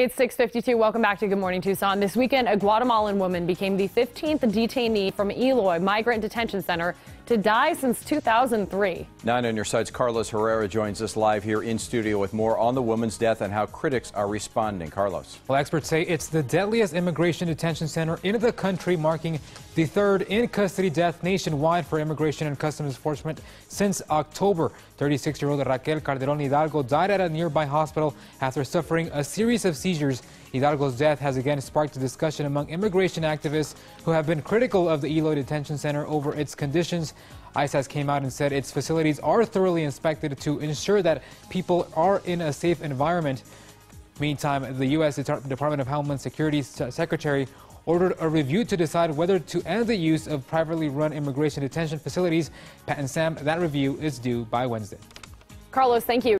It's 652. Welcome back to Good Morning Tucson. This weekend, a Guatemalan woman became the 15th detainee from Eloy Migrant Detention Center to die since 2003. Nine on your side's Carlos Herrera joins us live here in studio with more on the woman's death and how critics are responding. Carlos. Well, experts say it's the deadliest immigration detention center in the country, marking the third in custody death nationwide for Immigration and Customs Enforcement since October. 36 year old Raquel Calderon Hidalgo died at a nearby hospital after suffering a series of seizures. Hidalgo's death has again sparked a discussion among immigration activists who have been critical of the Eloy Detention Center over its conditions. ICE has came out and said its facilities are thoroughly inspected to ensure that people are in a safe environment. Meantime, the U.S. Department of Homeland Security Secretary ordered a review to decide whether to end the use of privately run immigration detention facilities. Pat and Sam, that review is due by Wednesday. Carlos, thank you.